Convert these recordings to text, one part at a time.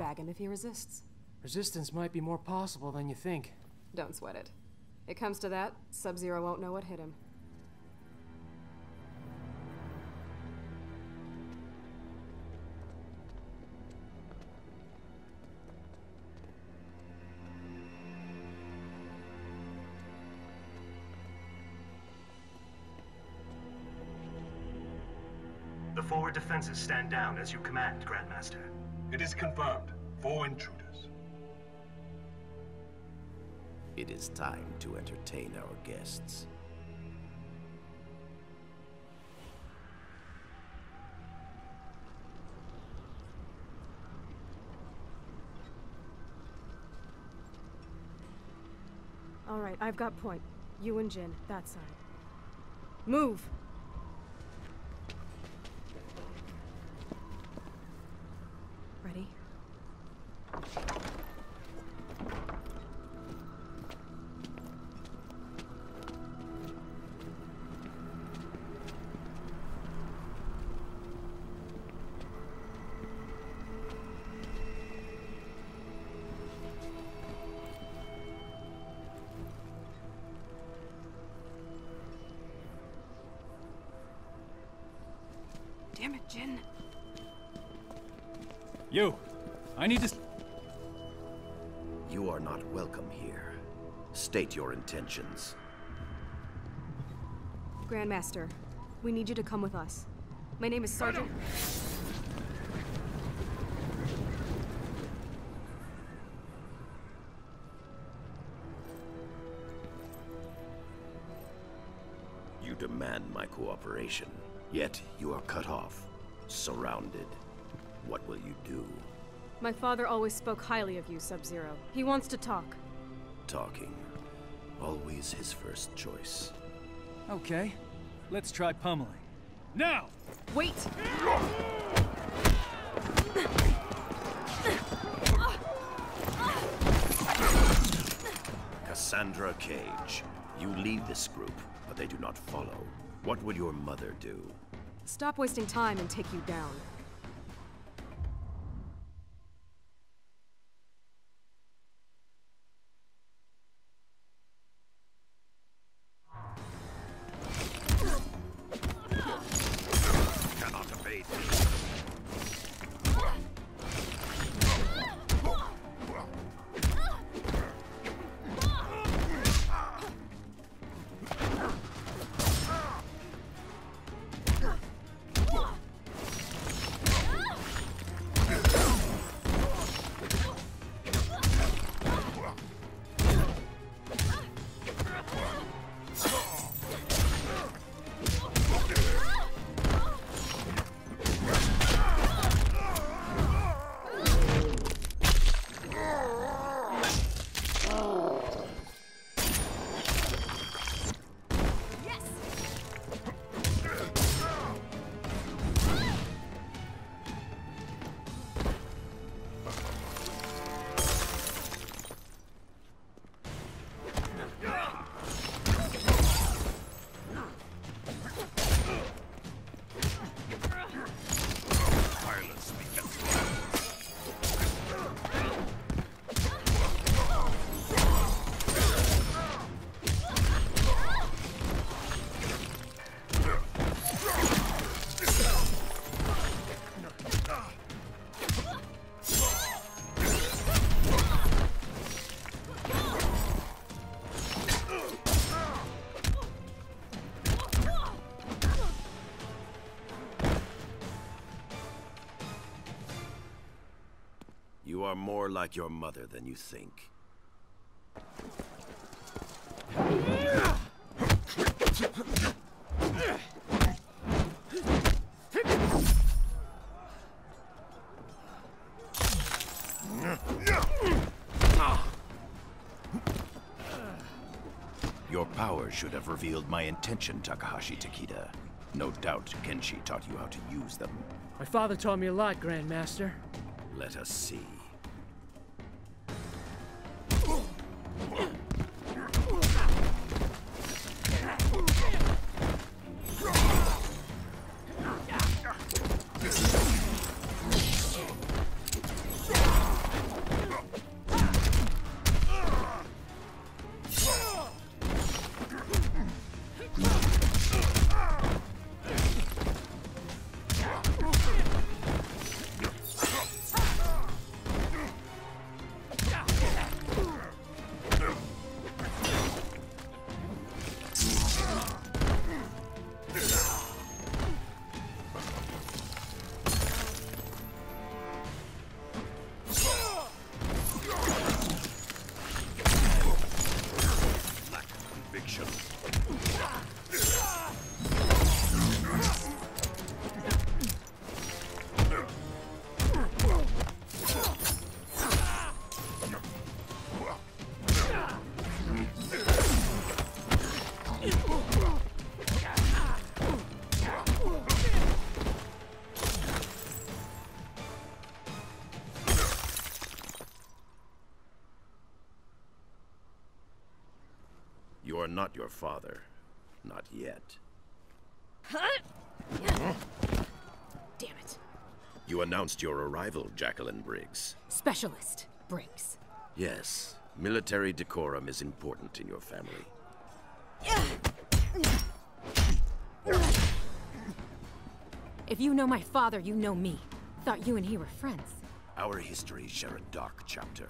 Bag him if he resists. Resistance might be more possible than you think. Don't sweat it. It comes to that, Sub-Zero won't know what hit him. The forward defenses stand down as you command, Grandmaster. It is confirmed. Four intruders. It is time to entertain our guests. All right, I've got point. You and Jin, that side. Move! Damn it, Jin. You! I need to... You are not welcome here. State your intentions. Grandmaster, we need you to come with us. My name is Sergeant... You demand my cooperation, yet you are cut off, surrounded. What will you do? My father always spoke highly of you, Sub-Zero. He wants to talk. Talking. Always his first choice. Okay. Let's try pummeling. Now! Wait! Cassandra Cage. You lead this group, but they do not follow. What would your mother do? Stop wasting time and take you down. Are more like your mother than you think. Your power should have revealed my intention, Takahashi Takeda. No doubt Kenshi taught you how to use them. My father taught me a lot, Grandmaster. Let us see. Fuck. Not your father. Not yet. Damn it. You announced your arrival, Jacqueline Briggs. Specialist, Briggs. Yes, military decorum is important in your family. If you know my father, you know me. Thought you and he were friends. Our histories share a dark chapter.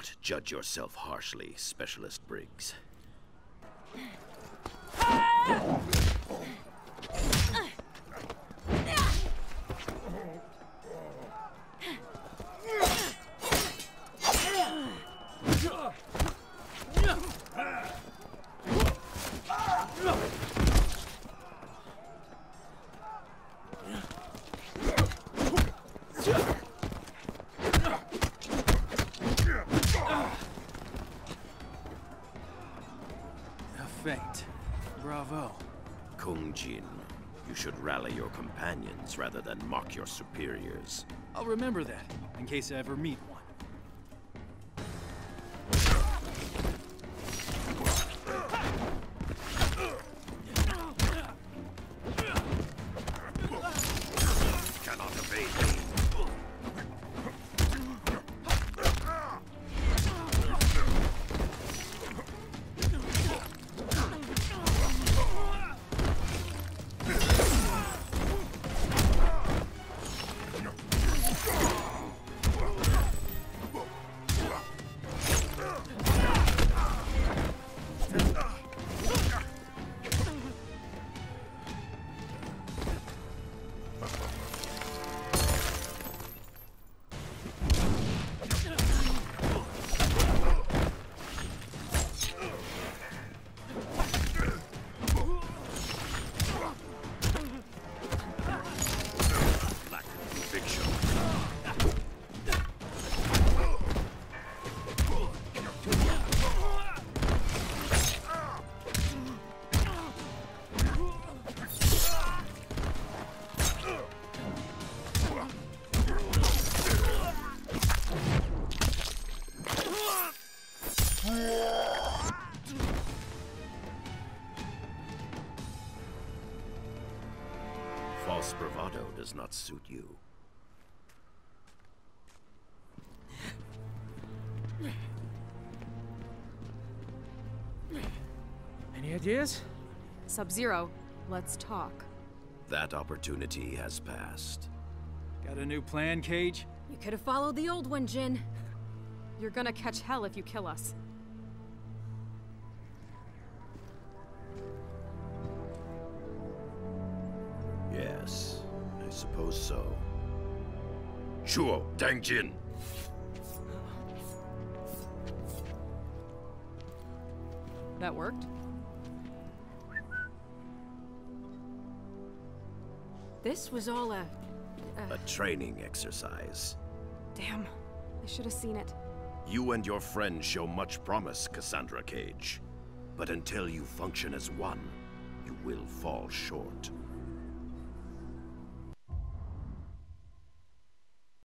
Not judge yourself harshly, Specialist Briggs. You should rally your companions rather than mock your superiors. I'll remember that, in case I ever meet does not suit you. Any ideas? Sub-Zero, let's talk. That opportunity has passed. Got a new plan, Cage? You could have followed the old one, Jin. You're gonna catch hell if you kill us. Yes, I suppose so. Shuo, Dang Jin. That worked? This was all a... A training exercise. Damn. I should have seen it. You and your friend show much promise, Cassandra Cage. But until you function as one, you will fall short.